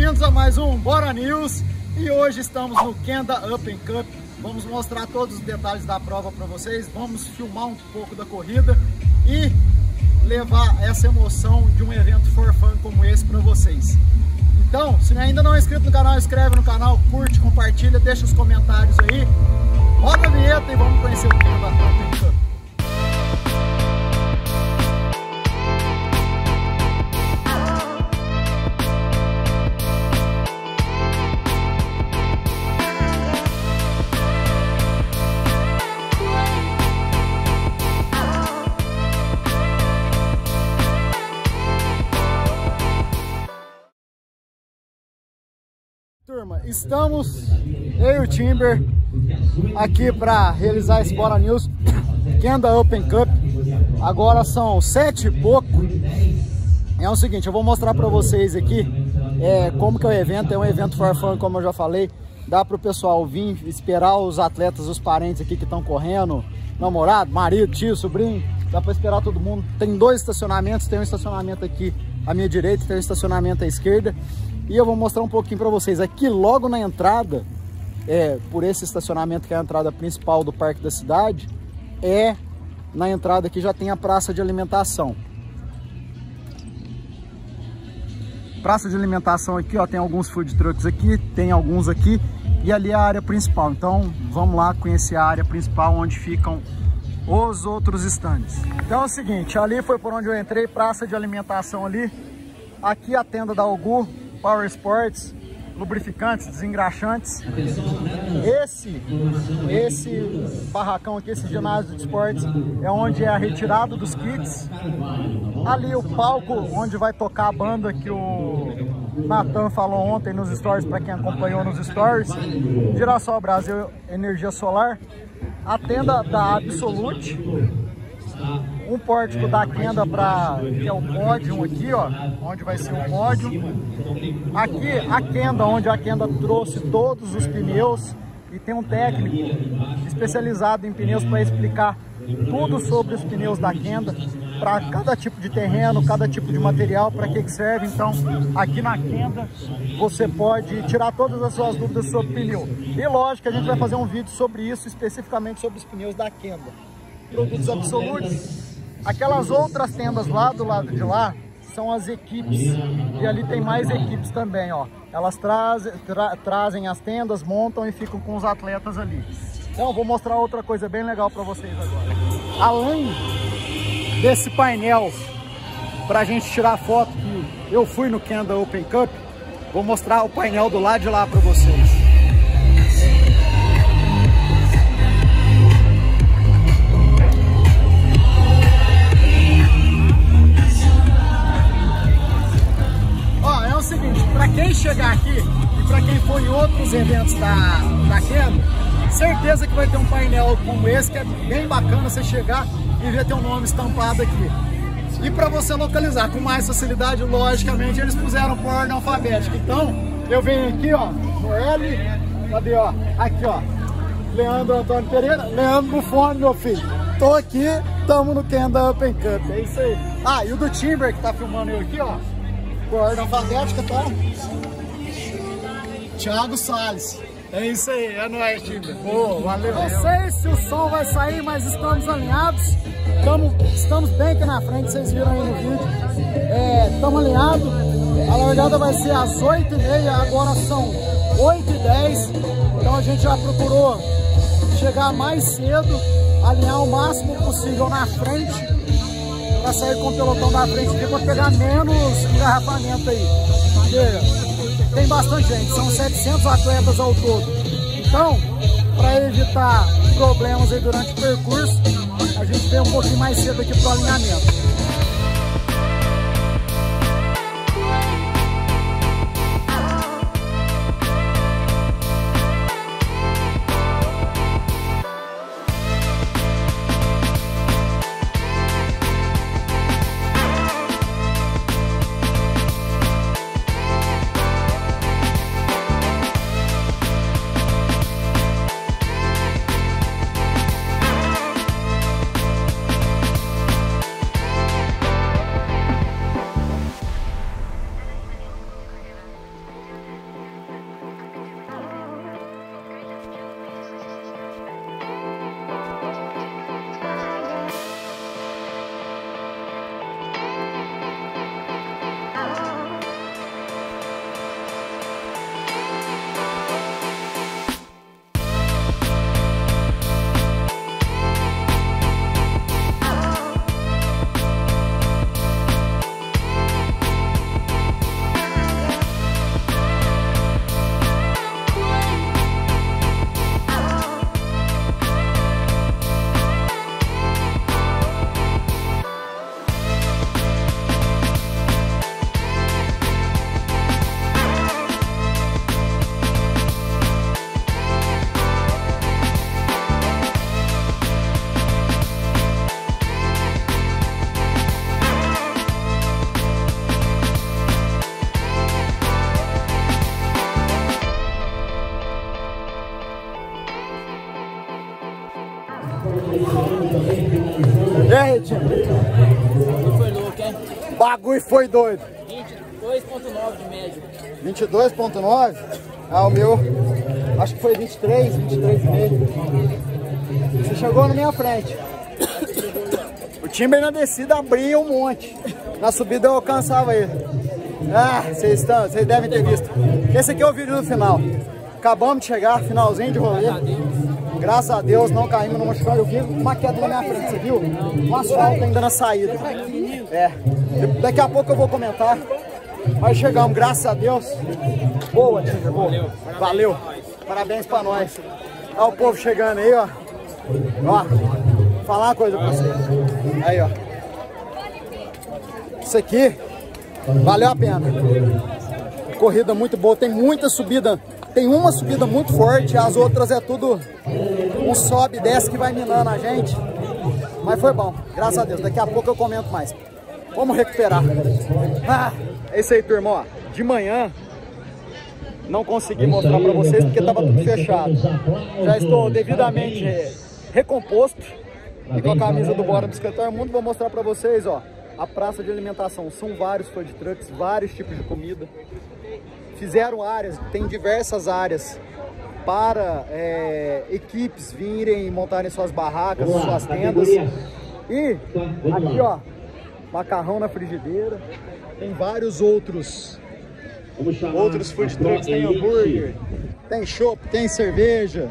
bem-vindos a mais um Bora News e hoje estamos no Kenda Open Cup. Vamos mostrar todos os detalhes da prova para vocês, vamos filmar um pouco da corrida e levar essa emoção de um evento for fun como esse para vocês. Então, se ainda não é inscrito no canal, inscreve no canal, curte, compartilha, deixa os comentários aí. Roda a vinheta e vamos conhecer o Kenda Turma, estamos, eu e o Timber, aqui para realizar esse Bora News Kenda Open Cup. Agora são sete e pouco. É o seguinte, eu vou mostrar para vocês aqui é, como que é o evento. É um evento for fun, como eu já falei. Dá para o pessoal vir, esperar os atletas, os parentes aqui que estão correndo, namorado, marido, tio, sobrinho. Dá para esperar todo mundo. Tem dois estacionamentos, tem um estacionamento aqui à minha direita, tem um estacionamento à esquerda. E eu vou mostrar um pouquinho para vocês. Aqui logo na entrada, é, por esse estacionamento que é a entrada principal do parque da cidade, é na entrada aqui já tem a praça de alimentação. Praça de alimentação aqui, ó, tem alguns food trucks aqui, tem alguns aqui e ali é a área principal. Então vamos lá conhecer a área principal onde ficam os outros estandes. Então é o seguinte, ali foi por onde eu entrei, praça de alimentação ali. Aqui a tenda da Algu, Power Sports, lubrificantes, desengraxantes. Esse, esse barracão aqui, esse ginásio de esportes, é onde é a retirada dos kits. Ali o palco onde vai tocar a banda que o Natan falou ontem nos stories, para quem acompanhou nos stories. Girassol Brasil Energia Solar. A tenda da Absolute um pórtico da Kenda para que é o pódio aqui, ó, onde vai ser o pódio. Aqui a Kenda, onde a Kenda trouxe todos os pneus e tem um técnico especializado em pneus para explicar tudo sobre os pneus da Kenda, para cada tipo de terreno, cada tipo de material, para que, que serve. Então, aqui na Kenda, você pode tirar todas as suas dúvidas sobre pneu. E lógico a gente vai fazer um vídeo sobre isso, especificamente sobre os pneus da Kenda. Produtos absolutos, Aquelas outras tendas lá do lado de lá são as equipes. E ali tem mais equipes também, ó. Elas trazem, tra trazem as tendas, montam e ficam com os atletas ali. Então, vou mostrar outra coisa bem legal para vocês agora. Além desse painel para a gente tirar foto que eu fui no Kenda Open Cup, vou mostrar o painel do lado de lá para vocês. Quem chegar aqui e para quem for em outros eventos da, da Kendo, certeza que vai ter um painel como esse, que é bem bacana você chegar e ver teu nome estampado aqui. E para você localizar com mais facilidade, logicamente, eles puseram por ordem alfabética. Então, eu venho aqui, ó, no L, cadê, ó, aqui, ó, Leandro Antônio Pereira, Leandro Bufone, meu filho. Tô aqui, tamo no Kenda Open Cup, é isso aí. Ah, e o do Timber, que tá filmando eu aqui, ó, por ordem alfabética, tá? Thiago Salles. É isso aí, é nóis, time. Pô, valeu. Não sei se o som vai sair, mas estamos alinhados. Tamo, estamos bem aqui na frente, vocês viram aí no vídeo. Estamos é, alinhados. A largada vai ser às 8h30, agora são 8h10. Então a gente já procurou chegar mais cedo, alinhar o máximo possível na frente, sair com o pelotão da frente aqui, para pegar menos engarrafamento aí. Porque tem bastante gente, são 700 atletas ao todo. Então, para evitar problemas aí durante o percurso, a gente vem um pouquinho mais cedo aqui para o alinhamento. aí, time? Foi louco, hein? Bagulho foi doido. 22.9 de média. 22.9? Ah, o meu, acho que foi 23, 23 e meio. Você chegou na minha frente. O Timber na descida abria um monte. Na subida eu alcançava ele. Ah, vocês estão, vocês devem ter visto. Esse aqui é o vídeo do final. Acabamos de chegar, finalzinho de rolê. Graças a Deus não caímos no machucado. Eu vi uma queda na minha frente, você viu? Um asfalto ainda na saída. É. Daqui a pouco eu vou comentar. Mas chegamos, graças a Deus. Boa, Timber, boa. Valeu. Parabéns pra nós. Olha o povo chegando aí, ó. Ó, falar uma coisa pra vocês. Aí, ó. Isso aqui valeu a pena. Corrida muito boa, tem muita subida. Tem uma subida muito forte, as outras é tudo um sobe e desce que vai minando a gente. Mas foi bom, graças a Deus. Daqui a pouco eu comento mais. Vamos recuperar. Ah, é isso aí, turma. Ó, de manhã não consegui mostrar para vocês porque estava tudo fechado. Já estou devidamente recomposto e com a camisa do Bora Biscoitar Mundo vou mostrar para vocês, ó, a praça de alimentação. São vários food trucks, vários tipos de comida. Fizeram áreas, tem diversas áreas para é, equipes virem montarem suas barracas, suas tendas. E aqui, ó, macarrão na frigideira. Tem vários outros outros food trucks, tem hambúrguer, tem chopp, tem cerveja,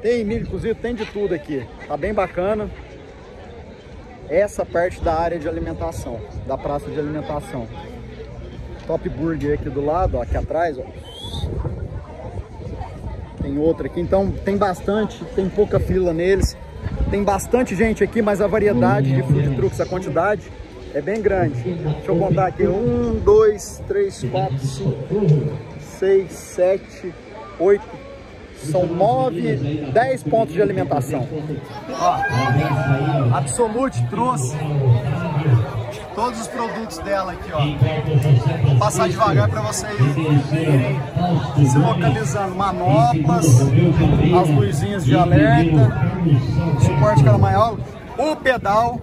tem milho cozido, tem de tudo aqui. Tá bem bacana. Essa parte da área de alimentação, da praça de alimentação. Top Burger aqui do lado, ó, aqui atrás, ó. Tem outra aqui, então tem bastante, tem pouca fila neles. Tem bastante gente aqui, mas a variedade de food trucks, a quantidade é bem grande. Deixa eu contar aqui. Um, dois, três, quatro, cinco, seis, sete, oito. São nove, dez pontos de alimentação. Ó, Absolute trouxe todos os produtos dela aqui, ó. Vou passar devagar para vocês irem se localizando. Manoplas, as luzinhas de alerta, suporte maior, o pedal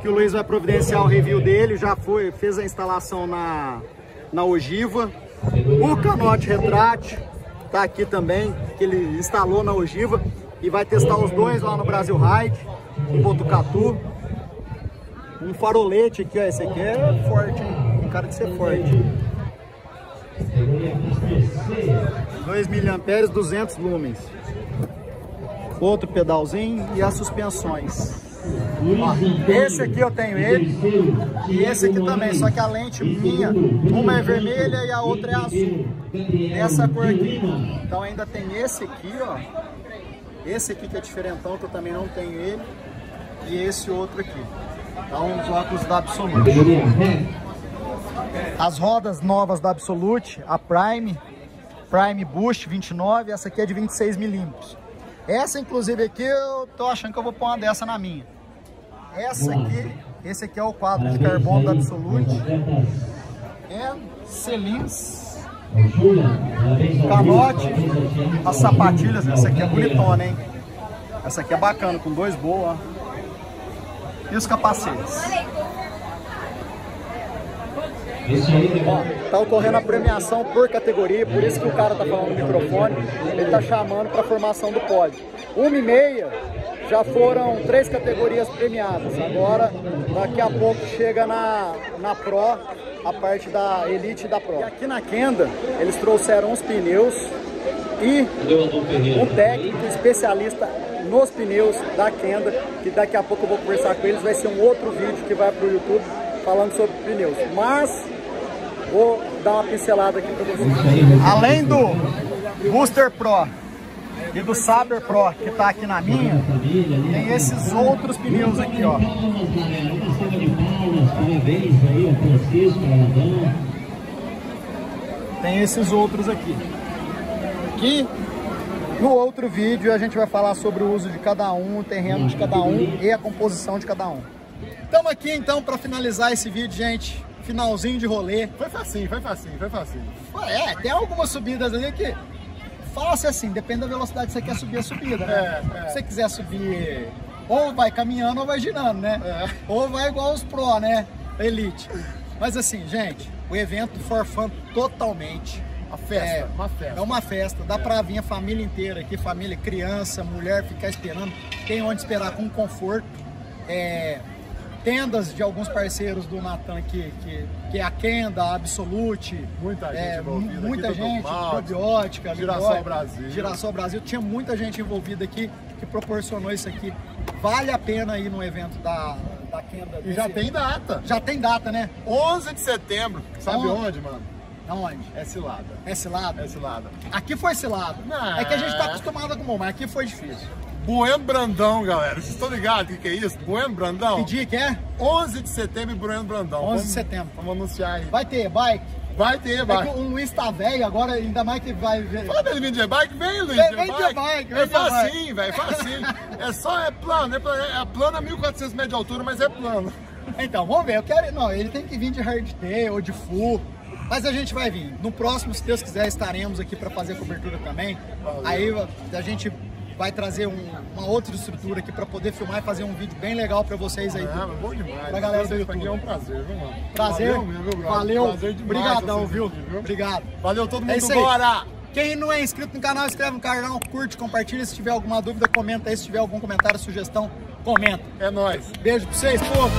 que o Luiz vai providenciar o review dele, já foi, fez a instalação na, na ogiva. O canote retrátil tá aqui também, que ele instalou na ogiva e vai testar os dois lá no Brasil Ride, em Botucatu. Um farolete aqui, ó, esse aqui é forte, hein? Tem cara de ser forte. 2 mAh, 200 lumens. Outro pedalzinho e as suspensões. Ó, esse aqui eu tenho ele e esse aqui também, só que a lente minha, uma é vermelha e a outra é azul. Essa cor aqui. Então ainda tem esse aqui, ó. Esse aqui que é diferentão, que eu também não tenho ele. E esse outro aqui. Então os óculos da Absolute. As rodas novas da Absolute, a Prime, Prime Boost 29, essa aqui é de 26 milímetros. Essa, inclusive, aqui, eu tô achando que eu vou pôr uma dessa na minha. Essa aqui, esse aqui é o quadro de carbono da Absolute. É Celins. Canote. As sapatilhas, essa aqui é bonitona, hein? Essa aqui é bacana, com dois boas. E os capacetes. Tá ocorrendo a premiação por categoria, por isso que o cara tá falando no microfone, ele tá chamando para a formação do pódio. Uma e meia já foram três categorias premiadas, agora daqui a pouco chega na, na Pro, a parte da Elite da Pro. E aqui na Kenda, eles trouxeram os pneus e um técnico especialista nos pneus da Kenda, que daqui a pouco eu vou conversar com eles, vai ser um outro vídeo que vai para o YouTube falando sobre pneus. Mas vou dar uma pincelada aqui para vocês. Além do Booster Pro e do Saber Pro que está aqui na minha, tem esses outros pneus aqui, ó. Tem esses outros aqui. Que no outro vídeo a gente vai falar sobre o uso de cada um, o terreno de cada um e a composição de cada um. Estamos aqui então para finalizar esse vídeo, gente. Finalzinho de rolê. Foi facinho, foi facinho, foi facinho. É, tem algumas subidas ali que fácil assim, depende da velocidade que você quer subir a subida, né? É, é. Se você quiser subir ou vai caminhando ou vai girando, né? É. Ou vai igual os pro, né? Elite. Mas assim, gente, o evento for fun totalmente. Uma festa, É, uma festa. É uma festa, dá pra vir a família inteira aqui, família, criança, mulher, ficar esperando. Tem onde esperar com conforto. É, tendas de alguns parceiros do Natan aqui, que, que é a Kenda, a Absolute. Muita gente é, envolvida mu- Muita aqui, gente, probiótica, Girassol Biótica, Brasil. Girassol Brasil. Tinha muita gente envolvida aqui que proporcionou isso aqui. Vale a pena ir no evento da, da Kenda. E já tem data. Já tem data, né? 11 de setembro. Sabe Onde? onde, mano? Aonde? É cilada. É cilado? É cilada. Aqui foi cilado. Não. É que a gente tá acostumado com o mas aqui foi difícil. Bueno Brandão, galera. Vocês estão ligados o que, que é isso? Bueno Brandão? Que dia que é? 11 de setembro em Bueno Brandão. 11 de Vamos- setembro. Vamos anunciar aí. Vai ter bike. Vai ter, É vai. que o Luiz tá velho agora, ainda mais que vai ver. Fala dele vir de bike, vem, Luiz. Vem- de vem de bike. bike, vem É de bike. facinho, velho, facinho. É só, é plano, é plano, é plano a 1400 metros de altura, mas é plano. Então, vamos ver. Eu quero. Não, ele tem que vir de hardtail ou de full. Mas a gente vai vir. No próximo, se Deus quiser, estaremos aqui para fazer a cobertura também. Aí a gente vai trazer um- uma outra estrutura aqui para poder filmar e fazer um vídeo bem legal para vocês aí. Ah, mas bom demais. Pra galera do YouTube. é um prazer, viu, mano? Prazer. Valeu. Prazer demais Obrigadão, viu? aqui, Obrigado. Valeu todo mundo, É isso aí. bora! Quem não é inscrito no canal, inscreve no canal, curte, compartilha. Se tiver alguma dúvida, comenta aí. Se tiver algum comentário, sugestão, comenta. É nóis. Beijo pra vocês, povo!